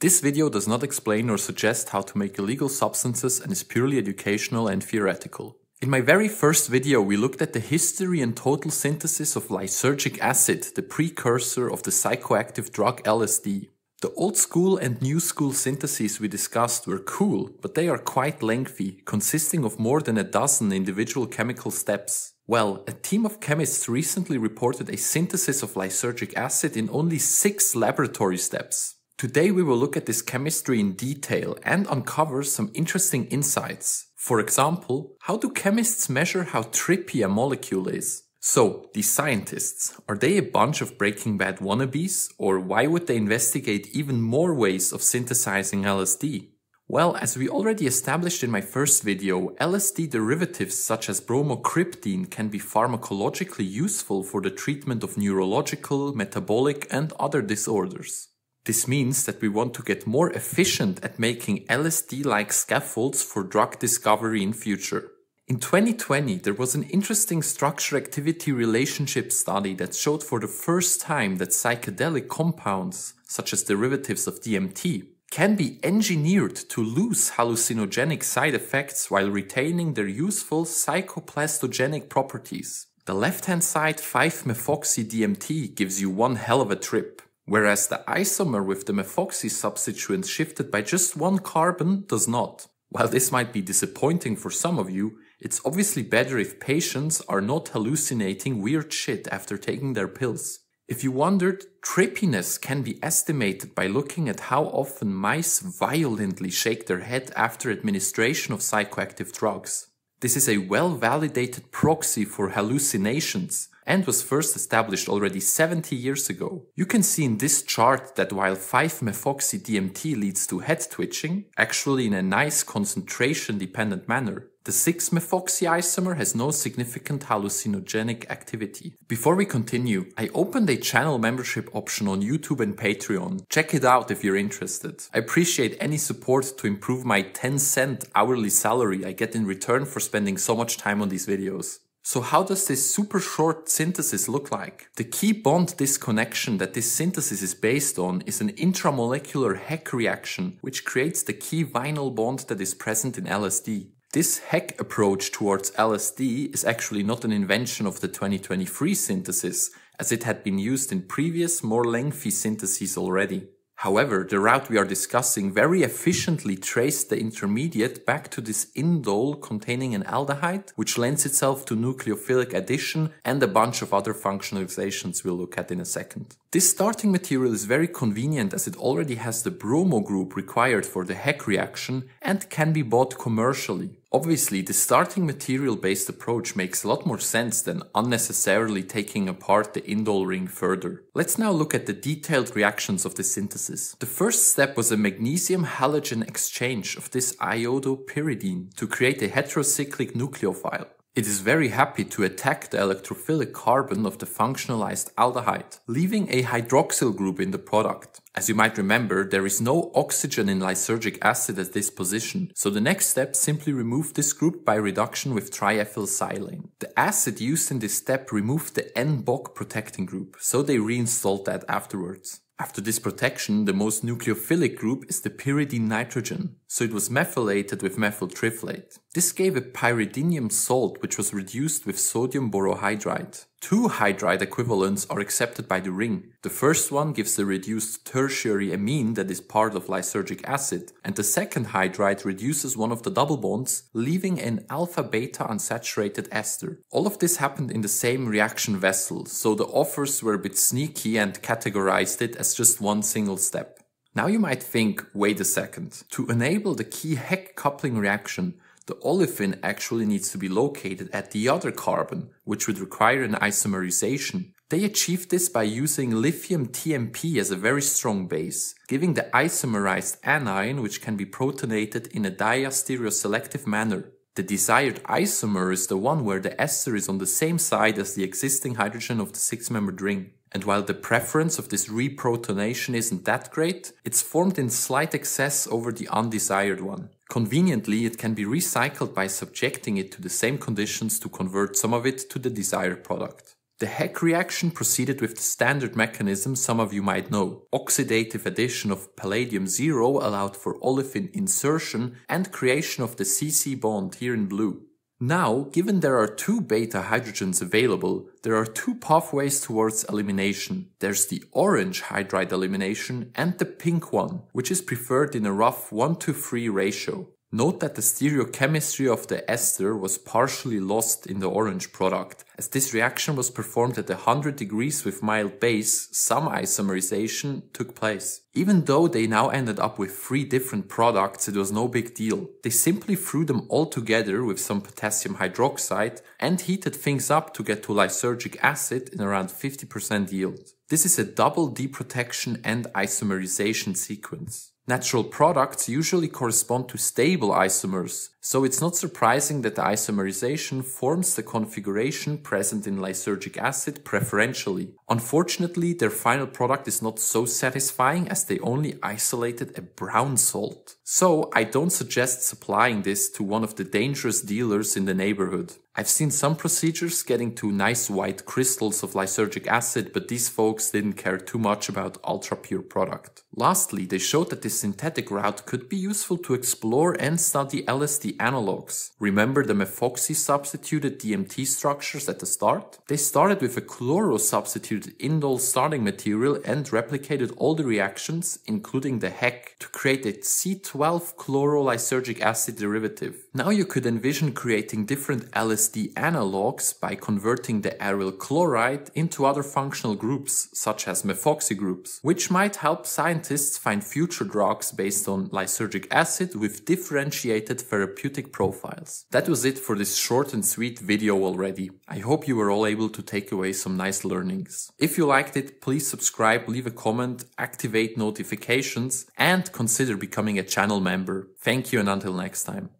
This video does not explain or suggest how to make illegal substances and is purely educational and theoretical. In my very first video we looked at the history and total synthesis of lysergic acid, the precursor of the psychoactive drug LSD. The old school and new school syntheses we discussed were cool, but they are quite lengthy, consisting of more than a dozen individual chemical steps. Well, a team of chemists recently reported a synthesis of lysergic acid in only six laboratory steps. Today we will look at this chemistry in detail and uncover some interesting insights. For example, how do chemists measure how trippy a molecule is? So, these scientists, are they a bunch of Breaking Bad wannabes, or why would they investigate even more ways of synthesizing LSD? Well, as we already established in my first video, LSD derivatives such as bromocriptine can be pharmacologically useful for the treatment of neurological, metabolic and other disorders. This means that we want to get more efficient at making LSD-like scaffolds for drug discovery in future. In 2020, there was an interesting structure-activity relationship study that showed for the first time that psychedelic compounds, such as derivatives of DMT, can be engineered to lose hallucinogenic side effects while retaining their useful psychoplastogenic properties. The left-hand side 5-methoxy-DMT gives you one hell of a trip whereas the isomer with the methoxy substituent shifted by just one carbon does not. While this might be disappointing for some of you, it's obviously better if patients are not hallucinating weird shit after taking their pills. If you wondered, trippiness can be estimated by looking at how often mice violently shake their head after administration of psychoactive drugs. This is a well-validated proxy for hallucinations, and was first established already 70 years ago. You can see in this chart that while 5-methoxy-DMT leads to head twitching, actually in a nice concentration dependent manner, the 6-methoxy isomer has no significant hallucinogenic activity. Before we continue, I opened a channel membership option on YouTube and Patreon. Check it out if you're interested. I appreciate any support to improve my 10 cent hourly salary I get in return for spending so much time on these videos. So how does this super short synthesis look like? The key bond disconnection that this synthesis is based on is an intramolecular Heck reaction, which creates the key vinyl bond that is present in LSD. This Heck approach towards LSD is actually not an invention of the 2023 synthesis, as it had been used in previous, more lengthy syntheses already. However, the route we are discussing very efficiently traced the intermediate back to this indole containing an aldehyde, which lends itself to nucleophilic addition and a bunch of other functionalizations we'll look at in a second. This starting material is very convenient as it already has the bromo group required for the Heck reaction and can be bought commercially. Obviously, the starting material based approach makes a lot more sense than unnecessarily taking apart the indole ring further. Let's now look at the detailed reactions of the synthesis. The first step was a magnesium halogen exchange of this iodopyridine to create a heterocyclic nucleophile. It is very happy to attack the electrophilic carbon of the functionalized aldehyde, leaving a hydroxyl group in the product. As you might remember, there is no oxygen in lysergic acid at this position, so the next step simply remove this group by reduction with triethylsilane. The acid used in this step removed the N-BOC protecting group, so they reinstalled that afterwards. After this protection, the most nucleophilic group is the pyridine nitrogen, so it was methylated with methyl triflate. This gave a pyridinium salt which was reduced with sodium borohydride. Two hydride equivalents are accepted by the ring. The first one gives the reduced tertiary amine that is part of lysergic acid, and the second hydride reduces one of the double bonds, leaving an alpha-beta unsaturated ester. All of this happened in the same reaction vessel, so the authors were a bit sneaky and categorized it as just one single step. Now you might think, wait a second, to enable the key Heck coupling reaction, the olefin actually needs to be located at the other carbon, which would require an isomerization. They achieved this by using lithium TMP as a very strong base, giving the isomerized anion which can be protonated in a diastereoselective manner. The desired isomer is the one where the ester is on the same side as the existing hydrogen of the six-membered ring. And while the preference of this reprotonation isn't that great, it's formed in slight excess over the undesired one. Conveniently, it can be recycled by subjecting it to the same conditions to convert some of it to the desired product. The Heck reaction proceeded with the standard mechanism some of you might know. Oxidative addition of palladium zero allowed for olefin insertion and creation of the CC bond here in blue. Now, given there are two beta hydrogens available, there are two pathways towards elimination. There's the orange hydride elimination and the pink one, which is preferred in a rough 1 to 3 ratio. Note that the stereochemistry of the ester was partially lost in the orange product. As this reaction was performed at 100 degrees with mild base, some isomerization took place. Even though they now ended up with three different products, it was no big deal. They simply threw them all together with some potassium hydroxide and heated things up to get to lysergic acid in around 50% yield. This is a double deprotection and isomerization sequence. Natural products usually correspond to stable isomers, so it's not surprising that the isomerization forms the configuration present in lysergic acid preferentially. Unfortunately, their final product is not so satisfying as they only isolated a brown salt. So I don't suggest supplying this to one of the dangerous dealers in the neighborhood. I've seen some procedures getting to nice white crystals of lysergic acid, but these folks didn't care too much about ultra pure product. Lastly, they showed that this synthetic route could be useful to explore and study LSD analogs. Remember the methoxy substituted DMT structures at the start? They started with a chloro substituted indole starting material and replicated all the reactions, including the HEC, to create a C12 chlorolysergic acid derivative. Now you could envision creating different LSD LSD analogs by converting the aryl chloride into other functional groups, such as methoxy groups, which might help scientists find future drugs based on lysergic acid with differentiated therapeutic profiles. That was it for this short and sweet video already. I hope you were all able to take away some nice learnings. If you liked it, please subscribe, leave a comment, activate notifications, and consider becoming a channel member. Thank you and until next time.